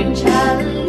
凌晨。